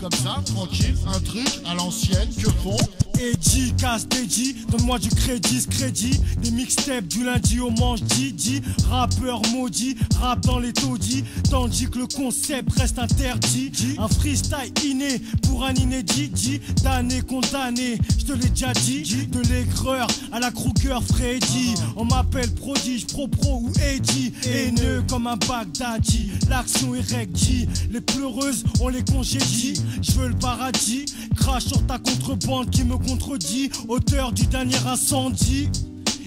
comme ça, tranquille, un truc à l'ancienne, que font Eddie, casse Deji, donne-moi du crédit, crédit. Des mixtapes du lundi au manche Didi. Rappeur maudit, rap dans les taudis. Tandis que le concept reste interdit. Un freestyle inné pour un inédit. Dit, damné, condamné, je te l'ai déjà dit. De l'aigreur à la Kruger Freddy. On m'appelle prodige, pro-pro ou Eddie. Haineux comme un Baghdadi. L'action est recti. Les pleureuses, on les congédie. Je veux le paradis. Crash sur ta contrebande qui me contredit. Auteur du dernier incendie.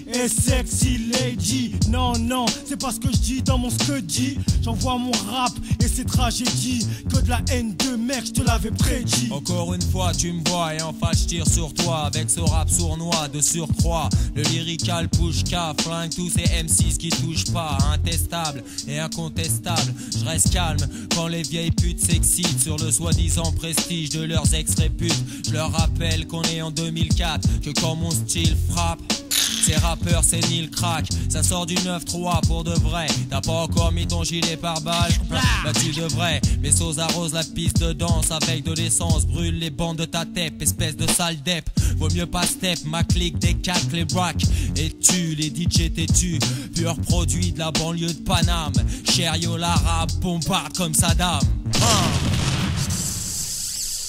Et sexy lady, non, non, c'est pas ce que je dis dans mon dit J'envoie mon rap et ses tragédies. Que de la haine de mec, je te l'avais prédit. Encore une fois, tu me vois et enfin je tire sur toi avec ce rap sournois de surcroît. Le lyrical pushka flingue tous ces M6 qui touchent pas. Intestable et incontestable. Reste calme quand les vieilles putes s'excitent sur le soi-disant prestige de leurs ex-réputes. Je leur rappelle qu'on est en 2004, que quand mon style frappe. Ces rappeurs, c'est ni le crack. Ça sort du 9-3 pour de vrai. T'as pas encore mis ton gilet par balle Bah tu devrais. Mes sauces arrosent la piste de danse avec de l'essence. Brûle les bandes de ta tête, espèce de sale dep. Vaut mieux pas step, ma clique décalque les bracks. Et tu, les DJ têtus. Pur produit de la banlieue de Paname? Cher yo l'arabe, bombarde comme Saddam.